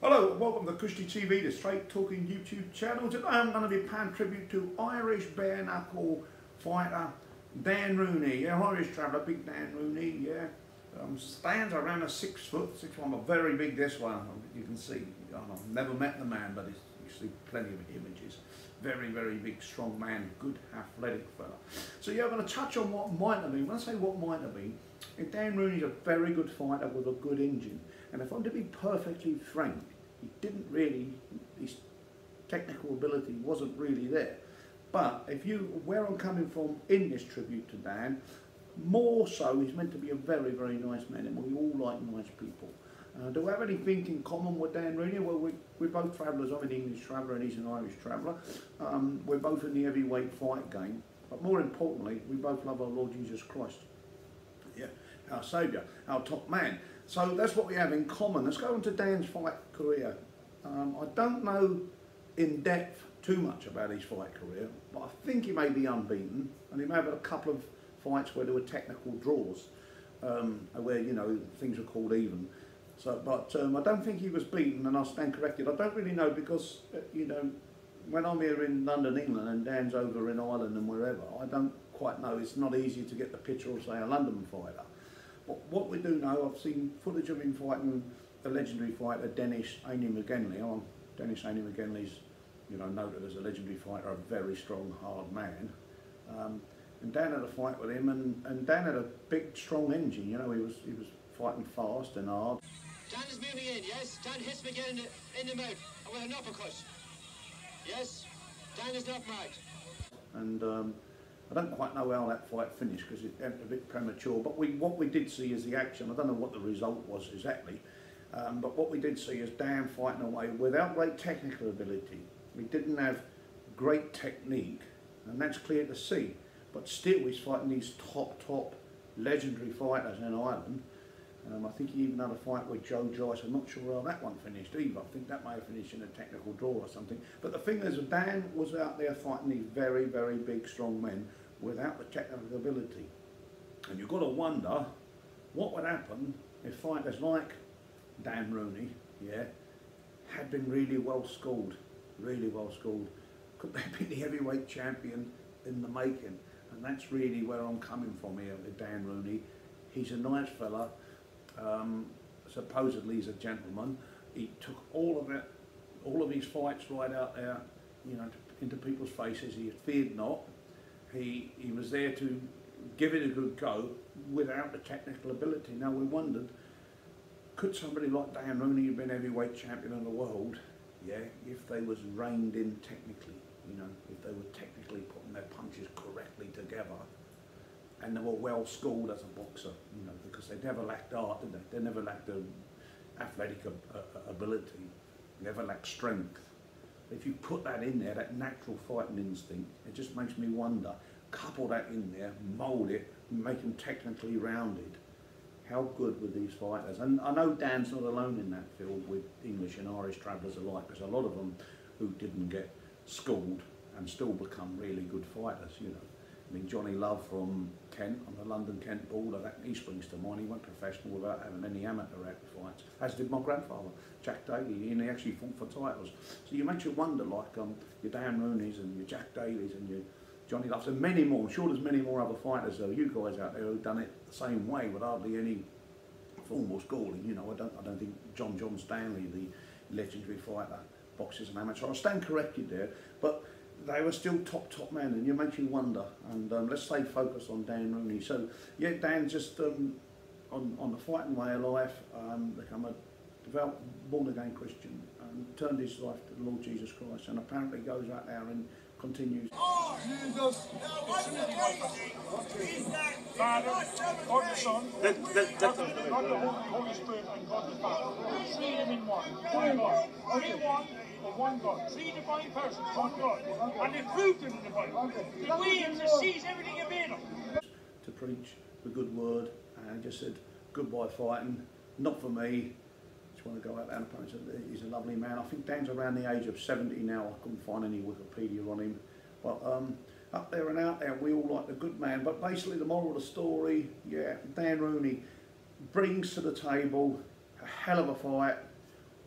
Hello, welcome to Cushty TV, the straight talking YouTube channel. Today I'm going to be paying tribute to Irish bare knuckle fighter Dan Rooney. Yeah, Irish traveller, big Dan Rooney, yeah. Um, stands around a six foot, six one, but very big this one. You can see, I've never met the man, but you see plenty of images. Very, very big, strong man, good athletic fella. So yeah, I'm going to touch on what might have been. When I say what might have been, Dan Rooney's a very good fighter with a good engine. And if I'm to be perfectly frank, he didn't really, his technical ability wasn't really there. But if you, where I'm coming from in this tribute to Dan, more so he's meant to be a very, very nice man and we all like nice people. Uh, do we have anything in common with Dan Rooney? Well, we, we're both travellers. I'm an English traveller and he's an Irish traveller. Um, we're both in the heavyweight fight game. But more importantly, we both love our Lord Jesus Christ. Yeah, our Saviour, our top man. So that's what we have in common. Let's go on to Dan's fight career. Um, I don't know in depth too much about his fight career, but I think he may be unbeaten, and he may have had a couple of fights where there were technical draws, um, where you know things were called even. So, but um, I don't think he was beaten, and I stand corrected. I don't really know because uh, you know when I'm here in London, England, and Dan's over in Ireland and wherever, I don't quite know. It's not easy to get the picture of say a London fighter. What we do know, I've seen footage of him fighting a legendary fighter, Dennis Aney McGinley. Oh, Dennis Aney McGinley's, you know, noted as a legendary fighter, a very strong, hard man. Um, and Dan had a fight with him, and, and Dan had a big, strong engine. You know, he was he was fighting fast and hard. Dan is moving in, yes? Dan hits McGinn in the, in the mouth with an uppercut. Yes? Dan is not marked. And um, I don't quite know how that fight finished because it ended a bit premature. But we, what we did see is the action. I don't know what the result was exactly, um, but what we did see is Dan fighting away without great technical ability. We didn't have great technique, and that's clear to see. But still, he's fighting these top, top legendary fighters in Ireland. Um, I think he even had a fight with Joe Joyce. I'm not sure how that one finished either. I think that may have finished in a technical draw or something. But the thing is, Dan was out there fighting these very, very big, strong men without the technical ability. And you've got to wonder what would happen if fighters like Dan Rooney, yeah, had been really well schooled, really well schooled. Could they be the heavyweight champion in the making? And that's really where I'm coming from here with Dan Rooney. He's a nice fella. Um, supposedly he's a gentleman. He took all of it, all of his fights right out there, you know, into people's faces. He feared not. He, he was there to give it a good go without the technical ability. Now we wondered, could somebody like Dan Rooney have been heavyweight champion of the world, yeah, if they was reined in technically, you know, if they were technically putting their punches correctly together and they were well schooled as a boxer, you know, because they never lacked art, did they? They never lacked the athletic uh, ability, never lacked strength. If you put that in there, that natural fighting instinct, it just makes me wonder, couple that in there, mould it, make them technically rounded, how good were these fighters? And I know Dan's not alone in that field with English and Irish travellers alike, because a lot of them who didn't get schooled and still become really good fighters, you know. I mean, Johnny Love from Kent, on the London-Kent border, that he springs to mind. He went professional without having any amateur fights, as did my grandfather, Jack Daly, and he actually fought for titles. So you makes you wonder, like um, your Dan Rooney's and your Jack Daly's and your Johnny Loves and many more. I'm sure there's many more other fighters, though, you guys out there who've done it the same way with hardly any formal schooling. You know, I don't, I don't think John John Stanley, the legendary fighter, boxes and amateur. I stand corrected there, but they were still top, top men, and you make you wonder. And um, let's stay focused on Dan Rooney. So, yeah, Dan just um, on, on the fighting way of life, um, become a devout, born-again Christian, and turned his life to the Lord Jesus Christ, and apparently goes out there and continues. To preach the good word, and just said, goodbye fighting, not for me. Just want to go out there and he's a lovely man. I think Dan's around the age of 70 now. I couldn't find any Wikipedia on him. But um, up there and out there, we all like the good man. But basically, the moral of the story, yeah, Dan Rooney brings to the table a hell of a fight,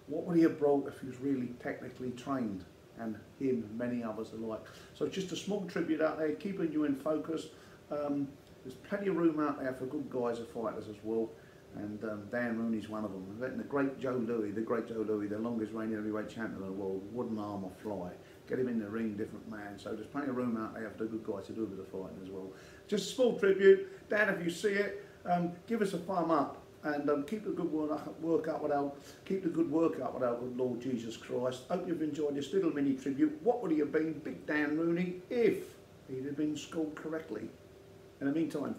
what would he have brought if he was really technically trained? And him, many others alike. So just a small tribute out there, keeping you in focus. Um, there's plenty of room out there for good guys and fighters as well. And um, Dan Rooney's one of them. And the great Joe Louis, the great Joe Louis, the longest reigning heavyweight champion in the world, wouldn't harm or fly. Get him in the ring, different man. So there's plenty of room out there for the good guys to do a bit of fighting as well. Just a small tribute. Dan, if you see it, um, give us a thumb up and um, keep the good work, work up with our keep the good work up with our good Lord Jesus Christ. Hope you've enjoyed this little mini tribute. What would he have been, Big Dan Rooney, if he'd have been schooled correctly? In the meantime,